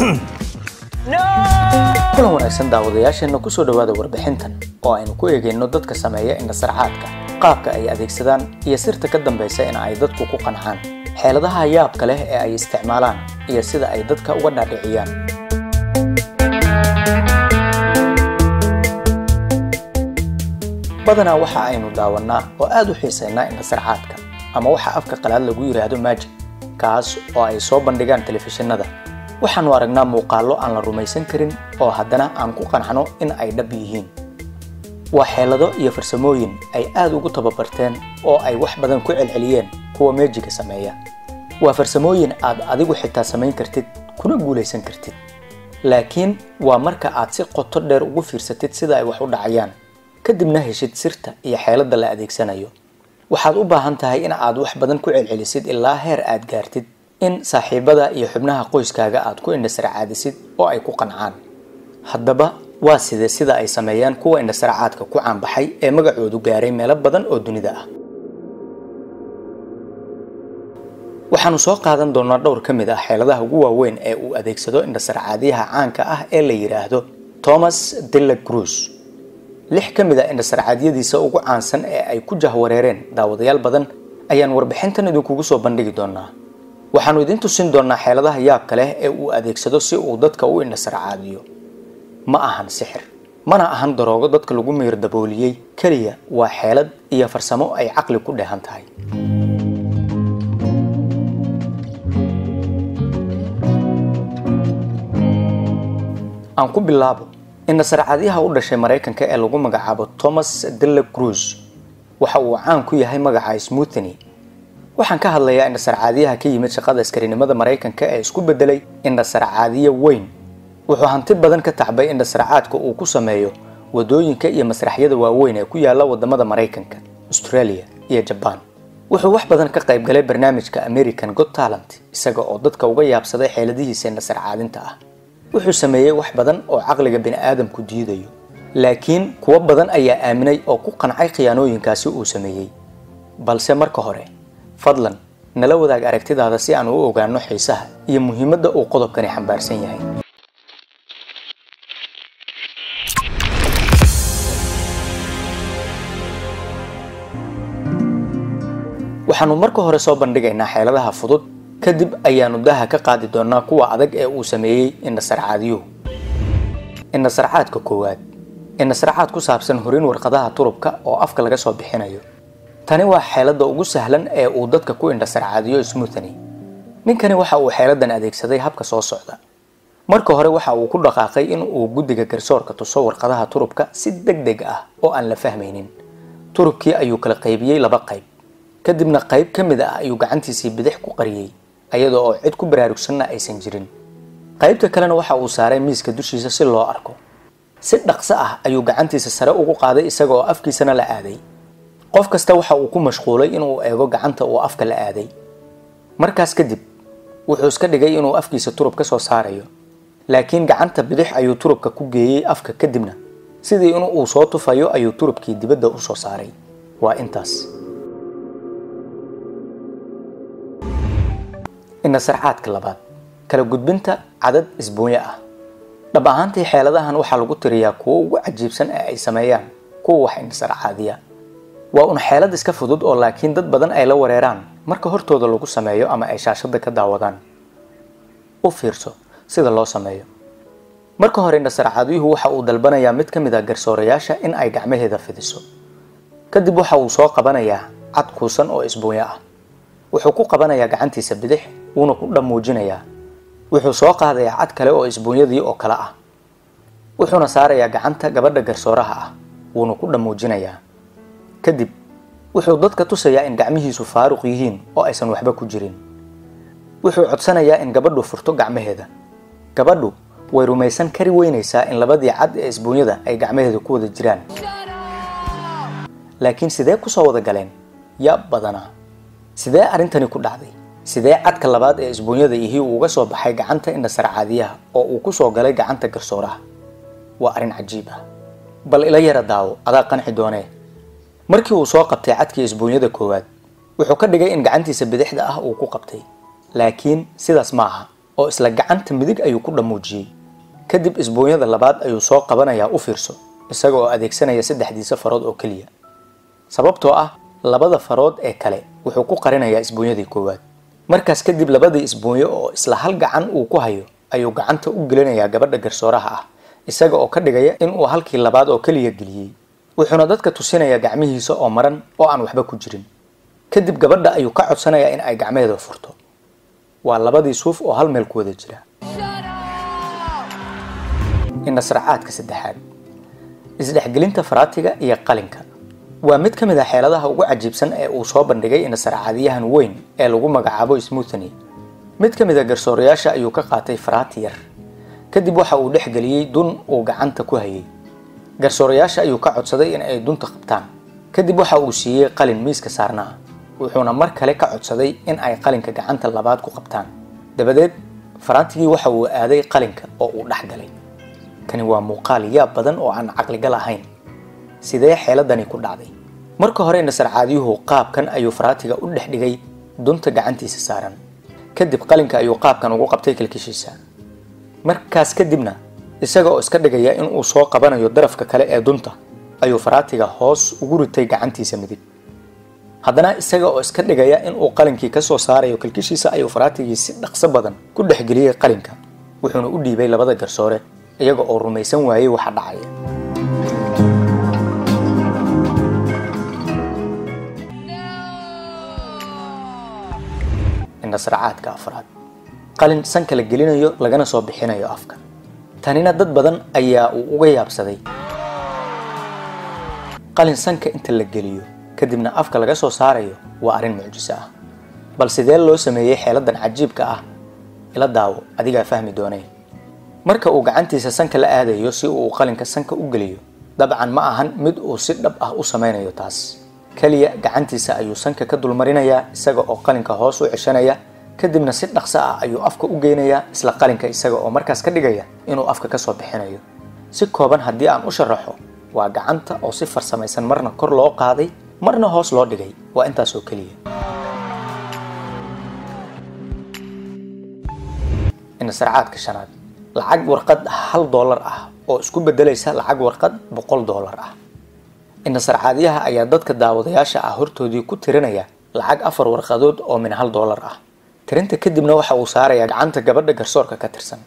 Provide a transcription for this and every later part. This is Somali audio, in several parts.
kulan wanaagsan daawadayaasheenna ku soo dhowaada warbixintan oo aynu ku eegayno dadka sameeya indhasarcaadka qaabka ay adeegsadaan iyo sirta ka dambaysa in ay dadku ku qancaan xeeladaha yaabka leh ee ay isticmaalaan iyo sida ay dadka uga dhaadhiciyaan. Badanaa waxa aynu daawannaa oo aad u xiisaynaa indhasarcaadka ama waxa afka qalaad lagu yidhaahdo magic kaas oo ay soo bandhigaan telefishinada waxaannu aragnaa muuqaallo aan la rumaysan karin oo haddana aan ku qancno in ay dhab yihiin. Waa xeelado iyo farsamooyin ay aad ugu tababarteen oo ay wax badan ku celceliyeen kuwa meejiga sameeya. Waa farsamooyin aad adigu xitaa samayn kartid kuna guulaysan kartid. Laakiin waa marka aad si qoto dheer ugu fiirsatid sida ay wax u dhacayaan kadibna heshid sirta iyo xeelada la adeegsanayo. Waxaad u baahan tahay in aad wax badan ku celcelisid ilaa heer aad gaartid in saaxiibada iyo xubnaha qoyskaaga aad ku indhasarcaadisid oo ay ku qancaan. Haddaba waa side sida ay sameeyaan kuwa indhasarcaadka ku caanbaxay ee magacoodu gaaray meelo badan oo dunida ah. Waxaanu soo qaadan doonaa dhowr ka mid ah xeeladaha ugu waaweyn ee uu adeegsado indhasarcaadiyaha caanka ah ee la yidhaahdo thomas dilla cruz. Lix ka mid a indhasarcaadyadiisa ugu caansan ee ay ku jahwareereen daawadayaal badan ayaan warbixintan idinkugu soo bandhigi doonaa waxaanu idin tusin doonaa xeeladaha yaabka leh ee uu adeegsado si uu dadka u indhasarcaadiyo ma ahan sixir mana ahan daroogo dadka lagu miyir dabooliyey. Keliya waa xeelad iyo farsamo ay caqli ku dheehan tahay. Aan ku bilaabo indhasarcaadyaha u dhashay maraykanka ee lagu magacaabo thomas dilla cruz. Waxa uu caan ku yahay magaca smootheny waxaan ka hadlayaa indhasarcaadiyaha ka yimid shaqada askarinimada maraykanka ee isku bedelay indhasarcaadiyo weyn. Wuxuu hanti badan ka tacbay indhasarcaadka uu ku sameeyo waddooyinka iyo masraxyada waaweyn ee ku yaalla waddamada maraykanka australia iyo jabaan wuxuu wax badan ka qayb galay barnaamijka american got talent isaga oo dadka uga yaabsaday xeeladihiisa indhasarcaadinta ah. Wuxuu sameeyey wax badan oo caqliga bini'aadamku diidayo laakiin kuwo badan ayaa aaminay oo ku qancay khiyaanooyinkaasi uu sameeyey. Balse marka hore fadlan nala wadaag aragtidaada si aan u ogaano xiisaha iyo muhiimadda uu qodobkani xambaarsan yahay. Waxaanu marka hore soo bandhigaynaa xeeladaha fudud kadib ayaanu daha ka qaadi doonaa kuwa adag ee uu sameeyey indhasarcaadiyuhu indhasarcaadka koowaad indhasarcaad ku saabsan horin warqadaha turubka oo afka laga soo bixinayo tani waa xeelada ugu sahlan ee uu dadka ku indhasarcaadiyo smootheny. Ninkani waxa uu xeeladan adeegsaday habka soo socda. Marka hore waxa uu ku dhaqaaqay in uu guddiga garsoorka tuso warqadaha turubka si deg deg ah oo aan la fahmaynin. Turubkii ayuu kala qaybiyey laba qayb. Kadibna qayb ka mid ah ayuu gacantiisii bidix ku qariyey ayada oo cid ku baraarugsanna aysan jirin. Qaybta kalena waxa uu saaray miiska dushiisa si loo arko. Si dhaqso ah ayuu gacantiisa sare ugu qaaday isaga oo afkiisana la aaday qof kasta waxa uu ku mashquulay inuu eego gacanta uu afka la aaday. Markaas kadib wuxuu iska dhigay inuu afkiisa turub ka soo saarayo. Laakiin gacanta bidix ayuu turubka ku geeyey afka kadibna. Sidii in uu soo tufayo ayuu turubkii dibadda u soo saaray. Waa intaas. Indhasarcaadka labaad. Kala gudbinta cadad isbuunyo ah. Dhab ahaantii xeeladahan waxaa lagu tiriyaa kuwo ugu cajiibsan ee ay sameeyaan kuwa wax indhasarcaadiya waa un xeelad iska fudud oo laakiin dad badan ay la wareeraan. Marka hortooda lagu sameeyo ama ay shaashada ka daawadaan u fiirso sida loo sameeyo. Marka hore indhasarcaadyuhu waxa uu dalbanayaa mid ka mid a garsoorayaasha in ay gacmaheeda fidiso. Kadib waxa uu soo qabanayaa cad kuusan oo isbuunyo ah. Wuxuu ku qabanayaa gacantiisa bidix wuuna ku dhammuujinayaa. Wuxuu soo qaadayaa cad kale oo isbuunyadii oo kale ah. Wuxuuna saarayaa gacanta gabadha garsooraha ah wuuna ku dhammuujinayaa kadib wuxuu dadka tusayaa in gacmihiisu faaruq yihiin oo aysan waxba ku jirin. Wuxuu codsanayaa in gabadhu furto gacmaheeda. Gabadhu way rumaysan kari weynaysaa in labadii cad ee isbuunyada ay gacmaheeda ku wada jiraan. Laakiin sidee ku soo wada galeen? Yaab badanaa. Sidee arrintani ku dhacday? Sidee cadka labaad ee isbuunyada ihii uga soo baxay gacanta indhasarcaadiyaha oo uu ku soo galay gacanta garsooraha? Waa arrin cajiib ah. Bal ila yara daawo adaa qanci doonee markii uu soo qabtay cadkii isbuunyada koowaad wuxuu ka dhigay in gacantiisa bidixda ah uu ku qabtay. Laakiin sidaas ma aha oo isla gacanta midig ayuu ku dhammuujiyey kadib isbuunyada labaad ayuu soo qabanayaa u fiirso isaga oo adeegsanaya saddexdiisa farood oo keliya. Sababtoo ah labada farood ee kale wuxuu ku qarinayaa isbuunyadii koowaad. Markaas kadib labadii isbuunyo oo isla hal gacan uu ku hayo ayuu gacanta u gelinayaa gabadha garsooraha ah isaga oo ka dhigaya inuu halkii labaad oo keliya geliyey wuxuuna dadka tusinayaa gacmihiisa oo maran oo aan waxba ku jirin. Kadib gabadha ayuu ka codsanayaa in ay gacmeheeda furto. Waa labadii suuf oo hal meel ku wada jira. Inasracaadka saddexaad isdhexgelinta faraatiga iyo qalinka. Waa mid ka mid a xeeladaha ugu cajiibsan ee uu soo bandhigay inasracaadiyahan weyn ee lagu magacaabo smoothany mid ka mid a garsoorayaasha ayuu ka qaatay faraati yar. Kadib waxa uu dhexgeliyey dun uu gacanta ku hayay garsoorayaasha ayuu ka codsaday in ay dunta qabtaan. Kadib waxa uu siiyey qalin miiska saarnaa. Wuxuuna mar kale ka codsaday in ay qalinka gacanta labaad ku qabtaan. Dabadeed faraantigii waxa uu aaday qalinka oo uu dhex galay. Kani waa muuqaal yaab badan oo aan caqligal ahayn sidee xeeladani ku dhacday? Marka hore nasarcaadiyuhu qaabkan ayuu faraatiga u dhex dhigay dunta gacantiisa saaran. Kadib qalinka ayuu qaabkan ugu qabtay kilkishiisa markaas kadibna isaga oo iska dhigaya in uu soo qabanayo darafka kale ee dunta ayuu faraatiga hoos ugu ritay gacantiisa midig haddana isaga oo iska dhigaya in uu qalinkii ka soo saarayo kilkishiisa ayuu faraatigii si dhaqso badan ku dhexgeliyey qalinka wuxuuna u dhiibay labada garsoore iyaga oo rumaysan waayey waxa dhacaya. Indhasracaadka afraad. Qalin sanka la gelinayo lagana soo bixinayo afka tanina dad badan ayaa uu uga yaabsaday qalin sanka inta la geliyo kadibna afka laga soo saarayo waa arrin mucjiso ah. Bal sidee loo sameeyey xeeladan cajiibka ah? Ila daawo adigaa fahmi doonay. Marka uu gacantiisa sanka la aadayo si uu qalinka sanka u geliyo dabcan ma ahan mid uu si dhab ah u samaynayo taas. Keliya gacantiisa ayuu sanka ka dulmarinayaa isaga oo qalinka hoos u ceshanaya kadibna si dhaqso ah ayuu afka u geynayaa isla qalinka isaga oo markaas ka dhigaya inuu afka ka soo bixinayo. Si kooban haddii aan u sharaxo waa gacanta oo si farsamaysan marna kor loo qaaday marna hoos loo dhigay. Waa intaas oo keliya. Inasarcaadka shanaad lacag warqad hal doolar ah oo isku bedelaysa lacag warqad boqol doolar ah. Inasarcaadyaha ayaa dadka daawadayaasha ah hortoodii ku tirinaya lacag afar warqadood oo min hal doolar ah tirinta kadibna waxa uu saarayaa gacanta gabadha garsoorka ka tirsan.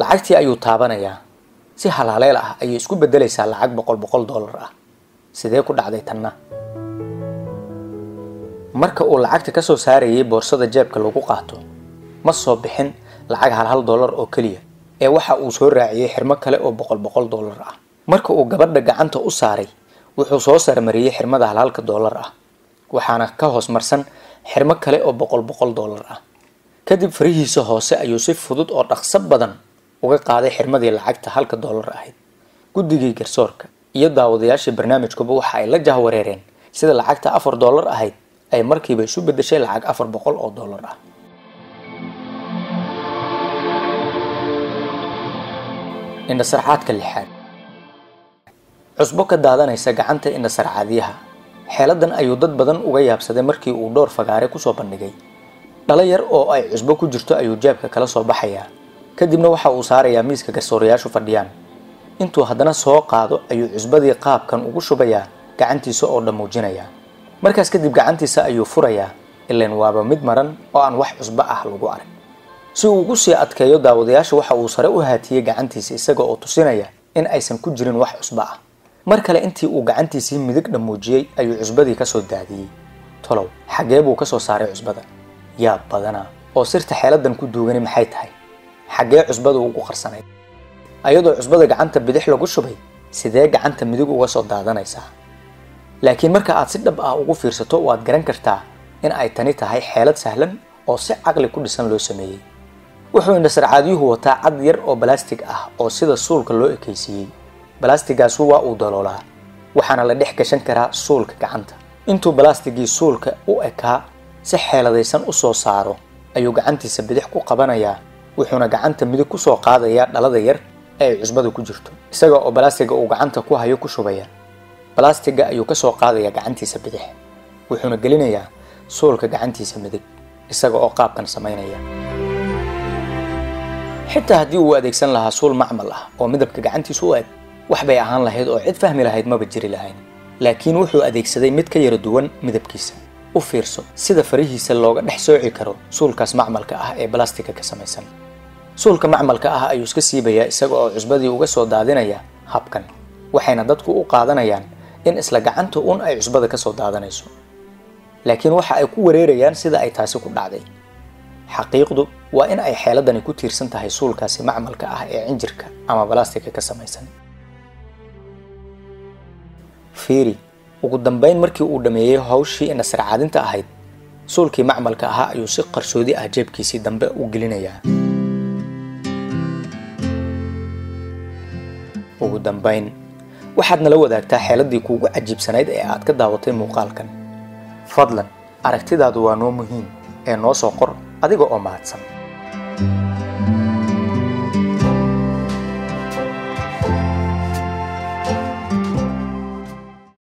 Lacagtii ayuu taabanayaa. Si halaaleel ah ayay isku bedelaysaa lacag boqol boqol doolar ah. Sidee ku dhacday tanna? Marka uu lacagta ka soo saarayay boorsada jeebka lagu qaato ma soo bixin lacag hal hal doolar oo keliya ee waxa uu soo raaciyey xirmo kale oo boqol boqol doolar ah. Marka uu gabadha gacanta u saaray wuxuu soo sarmariyey xirmada halhalka doolar ah waxaana ka hoos marsan xirmo kale oo boqol boqol doolar ah kadib farihiisa hoose ayuu si fudud oo dhaqso badan uga qaaday xirmadii lacagta halka doolar ahayd. Guddigii garsoorka iyo daawadayaashii barnaamijkuba waxa ay la jahwareereen sida lacagta afar doolar ahayd ay markiiba isu bedeshay lacag afar boqol oo doolar ah. Indhasarcaadka lixaad. Cusbo ka daadanaysa gacanta indhasarcaadyaha xeeladan ayuu dad badan uga yaabsaday markii uu dhowr fagaare ku soo bandhigay dhalo yar oo ay cusbo ku jirto ayuu jeebka kala soo baxayaa. Kadibna waxa uu saarayaa miiska garsoorayaashu fadhiyaan. Intuu haddana soo qaado ayuu cusbadii qaabkan ugu shubayaa gacantiisa oo dhammuujinayaa markaas kadib gacantiisa ayuu furayaa ileen waaba mid maran oo aan wax cusbo ah lagu arag si uu ugu sii adkeeyo daawadayaasha waxa uu sare u haatiyey gacantiisa isaga oo tusinaya in aysan ku jirin wax cusbo ah. Mar kale intii uu gacantiisii midig dhammuujiyey ayuu cusbadii ka soo daadiyey. Tolow xaggee buu ka soo saaray cusbada yaab badanaa oo sirta xeeladan ku duugani maxay tahay? Xaggee cusbadu ugu qarsanayd. Ayadoo cusbada gacanta bidix lagu shubay sidee gacanta midig uga soo daadanaysaa? Laakiin marka aad si dhab ah ugu fiirsato waad garan kartaa in ay tani tahay xeelad sahlan oo si caqli ku dhisan loo sameeyey. Wuxuu indhasarcaadyuhu wataa cad yar oo balastig ah oo sida suulka loo ekaysiiyey. Balastigaasu waa uu daloolaa waxaana la dhex gashan karaa suulka gacanta. Intuu balastigii suulka u ekaa si xeeladaysan u soo saaro ayuu gacantiisa bidix ku qabanayaa wuxuuna gacanta midig ku soo qaadayaa dhalada yar ee ay cusbada ku jirto isaga oo balastiga uu gacanta ku hayo ku shubaya. Balastiga ayuu ka soo qaadayaa gacantiisa bidix wuxuuna gelinayaa suulka gacantiisa midig isaga oo qaabkan samaynaya. Xitaa haddii uu adeegsan lahaa suul macmal ah oo midabka gacantiisu u eg wax bay ahaan lahayd oo cid fahmi lahayd maba jiri lahayn laakiin wuxuu adeegsaday mid ka yara duwan midabkiisa u fiirso sida farihiisa looga dhex sooci karo suulkaas macmalka ah ee balastiga ka samaysan. Suulka macmalka ah ayuu iska siibayaa isaga oo cusbadii uga soo daadinaya habkan waxayna dadku u qaadanayaan in isla gacanta un ay cusbada ka soo daadanayso. Laakiin waxa ay ku wareerayaan sida ay taasi ku dhacday. Xaqiiqdu waa in ay xeeladani ku tiirsan tahay suulkaasi macmalka ah ee cinjirka ama balastiga ka samaysan. Fiiri ugu dambayn markii uu dhammeeyey hawshii nasar caadinta ahayd suulkii macmalka ahaa ayuu si qarsoodi ah jeebkiisii dambe u gelinayaa. Ugu dambayn waxaad nala wadaagtaa xeeladii kuugu cajiibsanayd ee aad ka daawatay muuqaalkan. Fadlan aragtidaadu waa noo muhiim ee noo soo qor adiga oo mahadsan